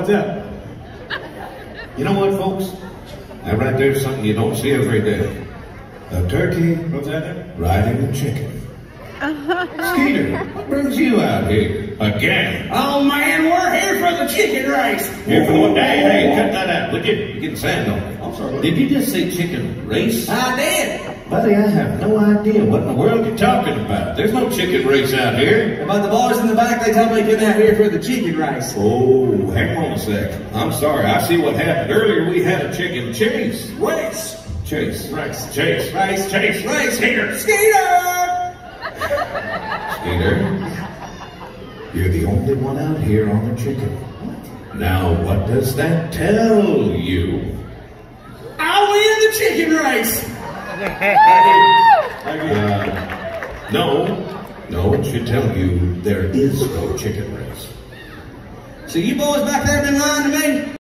What's that? You know what, folks? That right there's something you don't see every day. A turkey What's that? riding a chicken. Skeeter, what brings you out here again? Oh man, we're here for the chicken race. Here for the one day. Hey, cut that out. Look at you're getting sand on it. I'm sorry. Did you just say chicken race? I did. Buddy, I have no idea what in the world you're talking about. There's no chicken race out here. But the boys in the back, they told me to come out here for the chicken race. Oh, hang on a sec. I'm sorry. I see what happened. Earlier we had a chicken chase. Race. Chase. Race. Chase. Race. Chase. Race. Skeeter. Skeeter! Skeeter. You're the only one out here on the chicken. What? Now, what does that tell you? I win the chicken race. No, no, it should tell you there is no chicken race. So you boys back there been lying